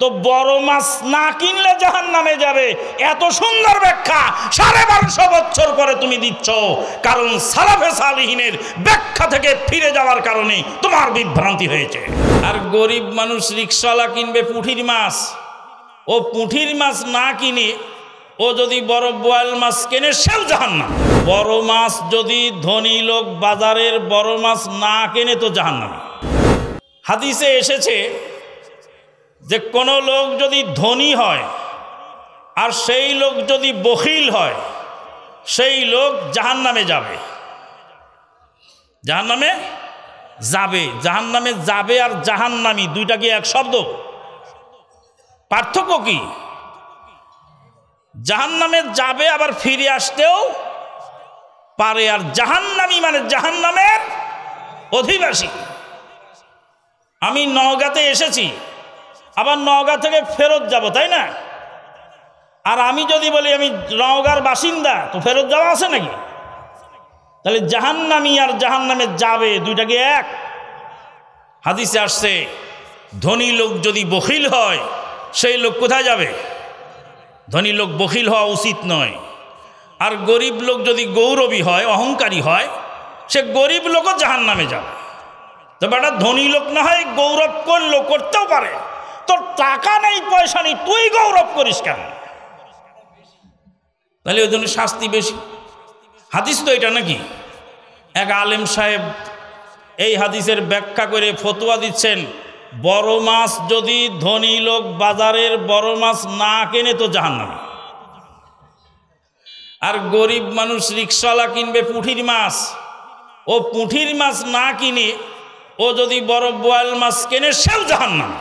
তো বড় মাছ না কিনলে জাহান নামে যাবে। এত সুন্দর ব্যাখ্যা সাড়ে বারোশো বছর পরে তুমি দিচ্ছ। কারণ সালাফে সালিহিনের ব্যাখ্যা থেকে ফিরে যাওয়ার কারণে তোমার বিভ্রান্তি হয়েছে। আর গরিব মানুষ রিক্সাওয়ালা কিনবে পুঁঠির মাছ। ও পুঁঠির মাছ না কিনে ও যদি বড় বোয়াল মাছ কেনে, সেও জাহান্নাম। বড় মাছ যদি ধনী লোক বাজারের বড় মাছ না কেনে, তো জাহান জাহান্নামে। হাদিসে এসেছে যে কোনো লোক যদি ধনী হয়, আর সেই লোক যদি বখিল হয়, সেই লোক জাহান নামে যাবে। জাহান নামে যাবে জাহান নামে যাবে আর জাহান্নামি, দুইটা কি এক শব্দ? পার্থক্য কি? জাহান নামে যাবে আবার ফিরে আসতেও পারে, আর জাহান্নামি মানে জাহান নামের অধিবাসী। আমি নওগাঁতে এসেছি। আবার নওগাঁ থেকে ফেরত যাব, তাই না? আর আমি যদি বলি, আমি নওগাঁর বাসিন্দা, তো ফেরত যাওয়া আছে নাকি? তাহলে জাহান্নামি আর জাহান্নামে যাবে, দুইটাকে এক। হাদিসে আসছে, ধনী লোক যদি বখিল হয়, সেই লোক কোথায় যাবে? ধনী লোক বখিল হওয়া উচিত নয়। আর গরিব লোক যদি গৌরবী হয়, অহংকারী হয়, সে গরিব লোকও জাহান নামে যাবে। তো বেটা ধনী লোক না হয় গৌরব করল করতেও পারে। তোর টাকা নেই, পয়সা নেই, তুই গৌরব করিস কেন? তাহলে ওই জন্য শাস্তি বেশি। হাদিস তো এটা নাকি? এক আলেম সাহেব এই হাদিসের ব্যাখ্যা করে ফতুয়া দিচ্ছেন, বড় মাছ যদি ধনী লোক বাজারের বড় মাছ না কেনে তো জাহান্নামে। আর গরিব মানুষ রিক্সাওয়ালা কিনবে পুঁঠির মাছ। ও পুঁঠির মাছ না কিনে, ও যদি বড় বোয়াল মাছ কেনে, সেও জাহান্নাম।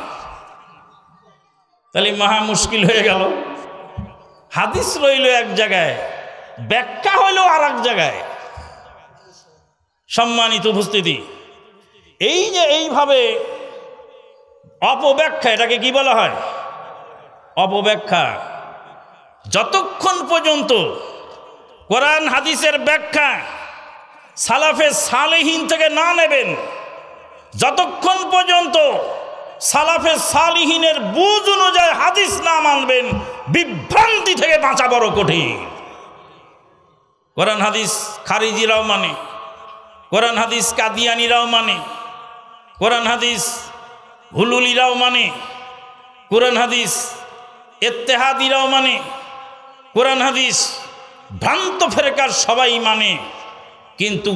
তাহলে মহা মুশকিল হয়ে গেল। হাদিস রইল এক জায়গায়, ব্যাখ্যা হইল আর এক জায়গায়। সম্মানিত উপস্থিতি, এই যে এইভাবে অপব্যাখ্যা, এটাকে কি বলা হয়? অপব্যাখ্যা। যতক্ষণ পর্যন্ত কোরআন হাদিসের ব্যাখ্যা সালাফে সালেহীন থেকে না নেবেন, যতক্ষণ পর্যন্ত সালাফে সালিহিনের বুঝ অনুযায়ী হাদিস না মানবেন, বিভ্রান্তি থেকে বাঁচা বড় কঠিন। কোরআন হাদিস খারিজিরাও মানে কোরআন হাদিস কাদিয়ানিরাও মানে কোরআন হাদিস হুলুলিরাও মানে কোরআন হাদিস এত্তেহাদিরাও মানে কোরআন হাদিস ভ্রান্ত ফেরকার সবাই মানে। কিন্তু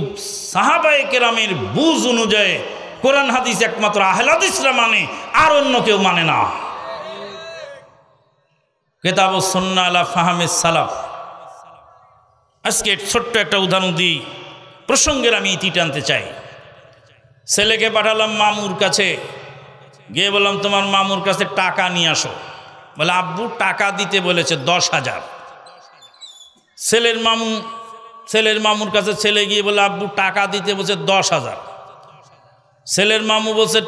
সাহাবায়ে কেরামের বুঝ অনুযায়ী কোরআন হাদিস একমাত্র আহলাদিসরা মানে আর অন্য কেউ মানে না। কেতাব সন্না আলা সালাফ। আজকে ছোট্ট একটা উদাহরণ দিই, প্রসঙ্গের আমি ইতি টানতে চাই। ছেলেকে পাঠালাম মামুর কাছে, গিয়ে বললাম, তোমার মামুর কাছে টাকা নিয়ে আসো। বলে, আব্বু, টাকা দিতে বলেছে দশ হাজার। ছেলের মামু, ছেলের মামুর কাছে ছেলে গিয়ে বলে, আব্বু, টাকা দিতে বলছে দশ হাজার। ছেলের মামু বলছে,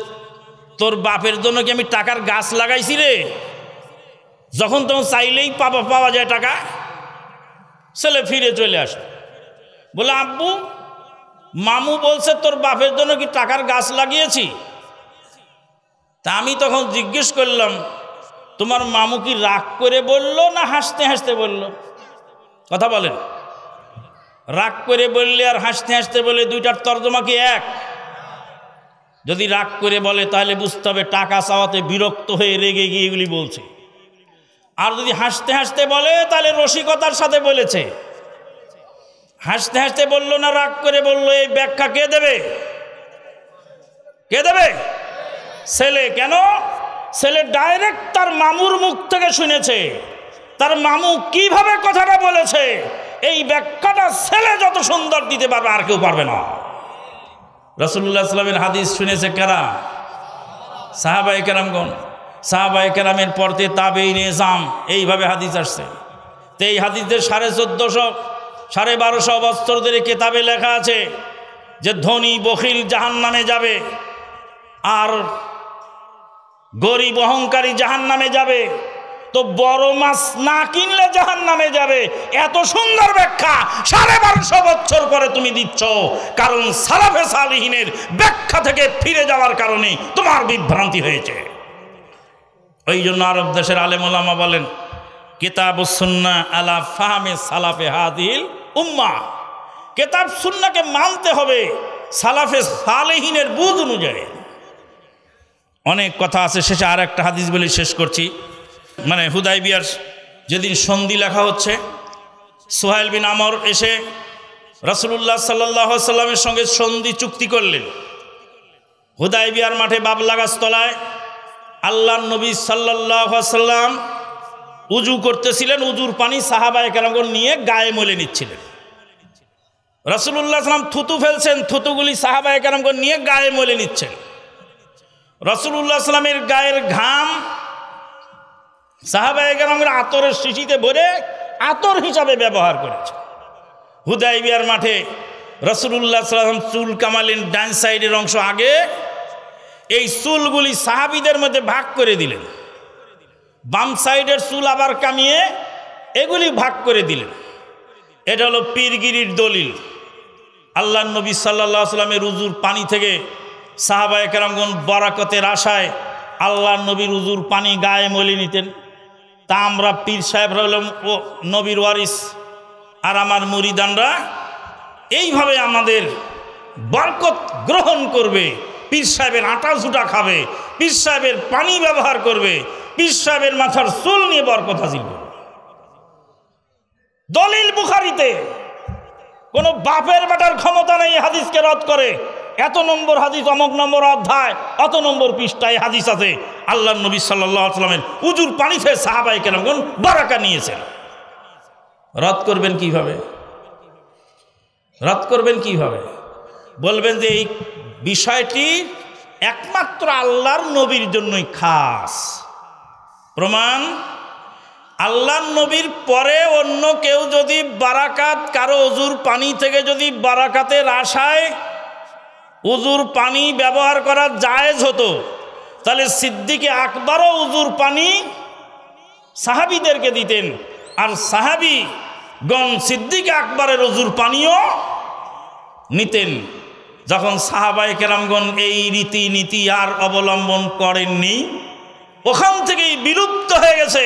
তোর বাপের জন্য কি আমি টাকার গাছ লাগাইছি রে? যখন তখন চাইলেই পাবা, পাওয়া যায় টাকা। ছেলে ফিরে চলে আসে বলে, আব্বু, মামু বলছে তোর বাপের জন্য কি টাকার গাছ লাগিয়েছি? তা আমি তখন জিজ্ঞেস করলাম, তোমার মামু কি রাগ করে বলল না হাসতে হাসতে বলল? কথা বলেন। রাগ করে বললে আর হাসতে হাসতে বলে দুইটার তর্জমা কি এক? যদি রাগ করে বলে, তাহলে বুঝতে হবে টাকা চাওয়াতে বিরক্ত হয়ে রেগে গিয়ে এগুলি বলছে। আর যদি হাসতে হাসতে বলে, তাহলে রসিকতার সাথে বলেছে। হাসতে হাসতে বলল না, রাগ করে বলল, এই ব্যাখ্যা কে দেবে? কে দেবে? ছেলে কেন? ছেলে ডাইরেক্ট তার মামুর মুখ থেকে শুনেছে। তার মামু কীভাবে কথাটা বলেছে? এই ব্যাখ্যাটা ছেলে যত সুন্দর দিতে পারবে, আর কেউ পারবে না। রসুল্লাহ সাল্লামের হাদিস শুনেছে কারা? সাহাবাই কেরামগণ। সাহাবাই কেরামের পরতে তাবেই নেজাম এইভাবে হাদিস আসছে। তো এই হাদিসদের সাড়ে চোদ্দোশো, সাড়ে বারোশো বছর ধরে কেতাবে লেখা আছে যে ধনী বখিল জাহান নামে যাবে আর গরিব অহংকারী জাহান নামে যাবে। তো বড় মাছ না কিনলে জাহান নামে যাবে। এত সুন্দর ব্যাখ্যা সাড়ে বারোশো বছর পরে তুমি দিচ্ছ। কারণ সালাফে সালিহীনের ব্যাখ্যা থেকে ফিরে যাওয়ার কারণে তোমার বিভ্রান্তি হয়েছে। ওই জন্য আরব দেশের আলেমুলামা বলেন, কিতাব সুন্না আলা ফাহামে সালাফে হাদিল উম্মা। কেতাব সুন্নাকে মানতে হবে সালাফে সালেহিনের বুঝ অনুযায়ী। অনেক কথা আছে, শেষে আর একটা হাদিস বলে শেষ করছি। মানে হুদাই বিয়ার যেদিন সন্ধি লেখা হচ্ছে, সোহাইল বিন আমর এসে রাসুলুল্লাহ সাল্লাহ সাল্লামের সঙ্গে সন্ধি চুক্তি করলেন। হুদাই বিয়ার মাঠে বাবলা গাছতলায় আল্লাহ নবী সাল্লাহ সাল্লাম উজু করতেছিলেন, উজুর পানি সাহাবায় কেরামগণ নিয়ে গায়ে মলে নিচ্ছিলেন। রসুল্লাহ সাল্লাম থুতু ফেলছেন, থুতুগুলি সাহাবায় কেরামগণ নিয়ে গায়ে মলে নিচ্ছেন। রসুল্লাহ সাল্লামের গায়ের ঘাম কেরামগণ আতরের শিশিতে ভরে আতর হিসাবে ব্যবহার করেছে। হুদাই বিয়ার মাঠে রসুল্লাহ সাল্লাম চুল কামালেন ডান সাইডের অংশ আগে। এই চুলগুলি সাহাবিদের মধ্যে ভাগ করে দিলেন। বাম সাইডের চুল আবার কামিয়ে এগুলি ভাগ করে দিলেন। এটা হলো পীরগিরির দলিল। আল্লাহ নবী সাল্লাহ সাল্লামের রুজুর পানি থেকে সাহাবায় কেরামগণ বরাকতের আশায় আল্লাহ নবীর রুজুর পানি গায়ে মলি নিতেন। তা আমরা পীর সাহেব হলাম, ও নবীর ওয়ারিস। আর আমার মুরিদানরা এইভাবে আমাদের বরকত গ্রহণ করবে। পীর সাহেবের আটা ঝুটা খাবে, পীর সাহেবের পানি ব্যবহার করবে, পীর সাহেবের মাথার চুল নিয়ে বরকত হাসিল করবে। দলিল বুখারিতে কোনো বাপের বেটার ক্ষমতা নেই হাদিসকে রদ করে। এত নম্বর হাদিস অমক নম্বর অধ্যায়, অত নম্বর পৃষ্ঠায় হাদিস আছে। আল্লাহ নবী সাল্লাহ সাল্লামের উজুর পানি খেয়ে সাহাবাই কেরামগণ বারাকা নিয়েছেন। রদ করবেন কীভাবে? রদ করবেন কীভাবে? বলবেন যে এই বিষয়টি একমাত্র আল্লাহর নবীর জন্যই খাস। প্রমাণ, আল্লাহর নবীর পরে অন্য কেউ যদি বারাকাত, কারও অজুর পানি থেকে যদি বারাকাতের আশায় উজুর পানি ব্যবহার করা জায়েজ হতো। তাহলে সিদ্দিকে আকবরও উজুর পানি সাহাবিদেরকে দিতেন। আর সাহাবি গণ সিদ্দিক আকবরের উজুর পানিও নিতেন। যখন সাহাবাই কেরামগণ এই রীতি নীতি আর অবলম্বন করেননি, ওখান থেকেই বিলুপ্ত হয়ে গেছে।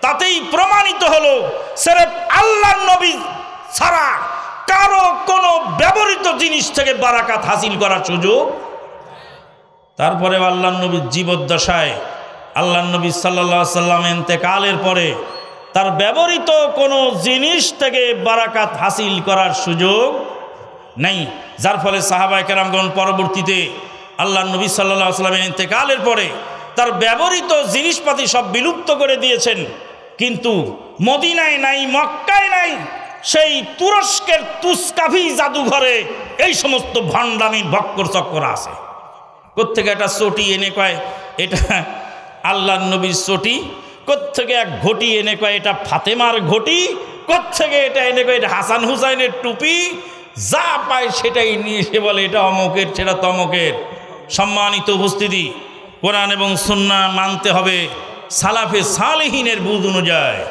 তাতেই প্রমাণিত হলো, সেরেফ আল্লাহ নবী ছাড়া কারও কোনো ব্যবহৃত জিনিস থেকে বারাকাত হাসিল করার সুযোগ? তারপরে আল্লাহ নবীর জীবদ্দশায় আল্লাহ নবী সাল্লা সাল্লাম এতেকালের পরে তার ব্যবহৃত কোনো জিনিস থেকে বারাকাত হাসিল করার সুযোগ নেই। যার ফলে সাহাবায় কেরামগণ পরবর্তীতে আল্লাহ নবী সাল্লাহ সাল্লামের ইন্তেকালের পরে তার ব্যবহৃত জিনিসপাতি সব বিলুপ্ত করে দিয়েছেন। কিন্তু মদিনায় নাই, মক্কায় নাই সেই তুরস্কের তুস্কাভি জাদুঘরে এই সমস্ত ভণ্ডামির ভক্কর চক্কর আছে। কোত্থেকে একটা চটি এনে কয়, এটা আল্লাহ নবীর চটি, কোত্থেকে এক ঘটি এনে কয়, এটা ফাতেমার ঘটি, কোত্থেকে এটা এনে কয়, এটা হাসান হুসাইনের টুপি, যা পায় সেটাই নিয়ে এসে বলে, এটা অমকের, সেটা তমকের। সম্মানিত উপস্থিতি, কোরআন এবং সুন্না মানতে হবে সালাফে সালেহিনের বুধ অনুযায়ী।